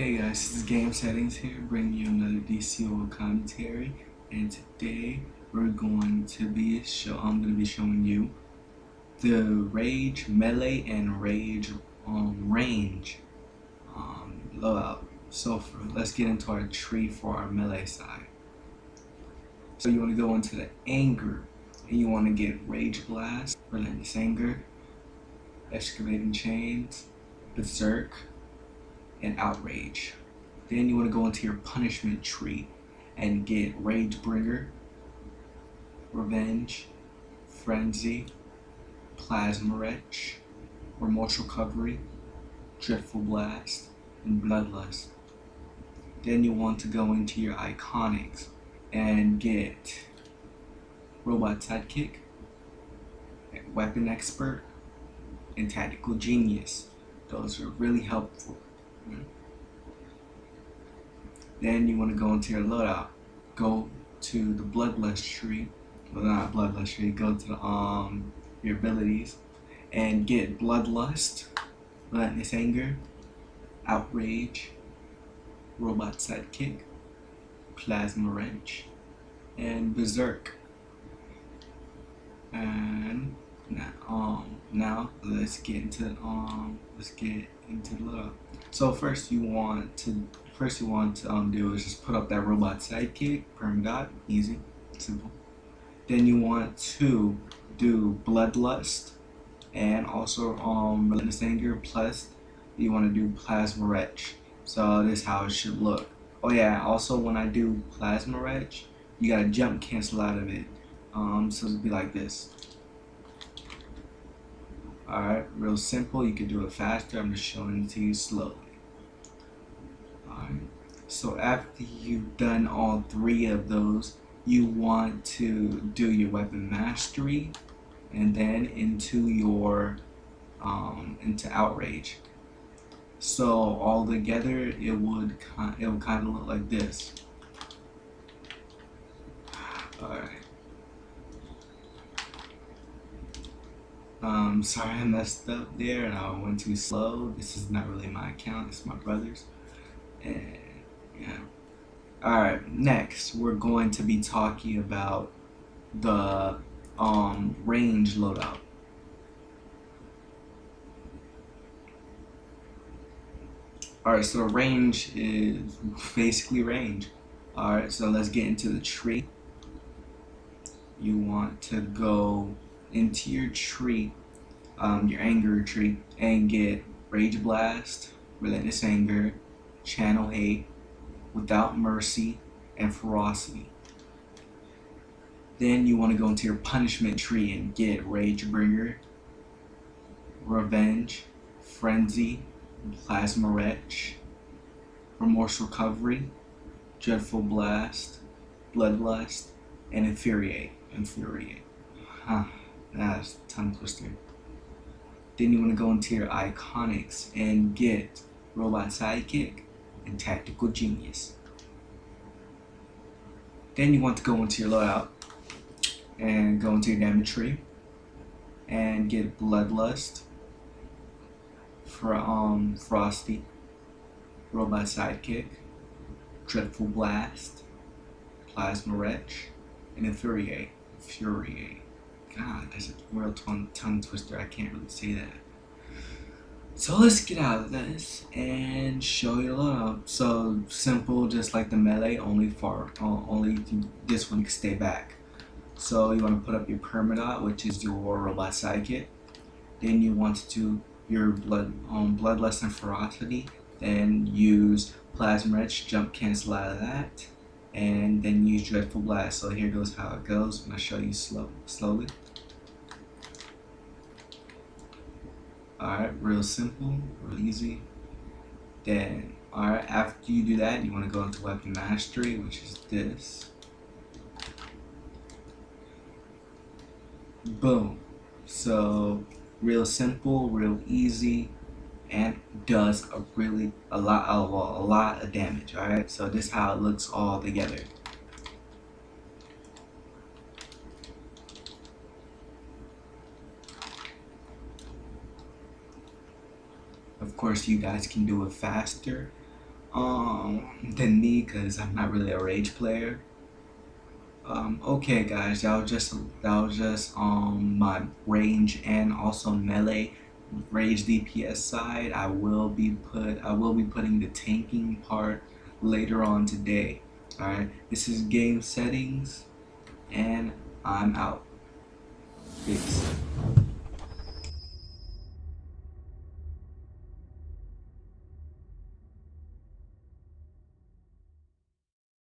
Hey guys, this is Game Settings here, bringing you another DCO commentary, and today we're going to be show. I'm going to be showing you the Rage Melee and Rage um, Range um, loadout. So for, let's get into our tree for our melee side. So you want to go into the Anger, and you want to get Rage Blast, Relentless Anger, Excavating Chains, Berserk and outrage. Then you want to go into your punishment tree and get rage bringer, revenge, frenzy, plasma wrench, remorse recovery, dreadful blast, and bloodlust. Then you want to go into your iconics and get robot sidekick, weapon expert, and tactical genius. Those are really helpful. Then you want to go into your loadout. Go to the bloodlust tree. Well, not bloodlust tree. Go to the, um your abilities and get bloodlust, relentless anger, outrage, robot sidekick, plasma wrench, and berserk. And now, um, now let's get into um, let's get into the loadout. So first you want to first you want to um, do is just put up that robot sidekick, permadot, easy, simple. Then you want to do bloodlust and also um relentless anger plus you want to do plasma wrench. So this is how it should look. Oh yeah, also when I do plasma wrench, you gotta jump cancel out of it. Um, so it'll be like this. Alright, real simple. You can do it faster. I'm just showing it to you slowly. Alright, so after you've done all three of those, you want to do your weapon mastery and then into your um, into outrage. So all together, it would it would kind of look like this. All right. Um, sorry I messed up there and I went too slow. This is not really my account, it's my brother's. And yeah. Alright, next we're going to be talking about the um, range loadout. Alright, so range is basically range. Alright, so let's get into the tree. You want to go into your tree, um, your anger tree, and get Rage Blast, Relentless Anger, Channel Hate, Without Mercy, and Ferocity. Then you want to go into your punishment tree and get Rage Bringer, Revenge, Frenzy, Plasma Wrench, Remorse Recovery, Dreadful Blast, Bloodlust, and Infuriate. Infuriate. Huh. That's tongue twister. Then you want to go into your iconics and get Robot Sidekick and Tactical Genius. Then you want to go into your loadout and go into your damage tree and get Bloodlust for um Frosty, Robot Sidekick, Dreadful Blast, Plasma Wrench, and Infuriate. Infuriate. God, that's a real tongue, tongue twister. I can't really say that. So let's get out of this and show you a lot. So simple, just like the melee, only far, uh, only this one can stay back. So you want to put up your permadot, which is your robot sidekick. Then you want to do your blood, um, bloodlust and ferocity. Then use plasma wrench, jump cancel out of that and then use Dreadful Blast. So here goes how it goes. I'm to show you slow, slowly. Alright, real simple, real easy. Then, alright, after you do that, you want to go into Weapon Mastery, which is this. Boom. So, real simple, real easy and does a really a lot of a lot of damage all right so this is how it looks all together course you guys can do it faster um than me because I'm not really a rage player. Um, okay, guys, that was just that was just um my range and also melee rage DPS side. I will be put I will be putting the tanking part later on today. All right, this is game settings, and I'm out. Peace.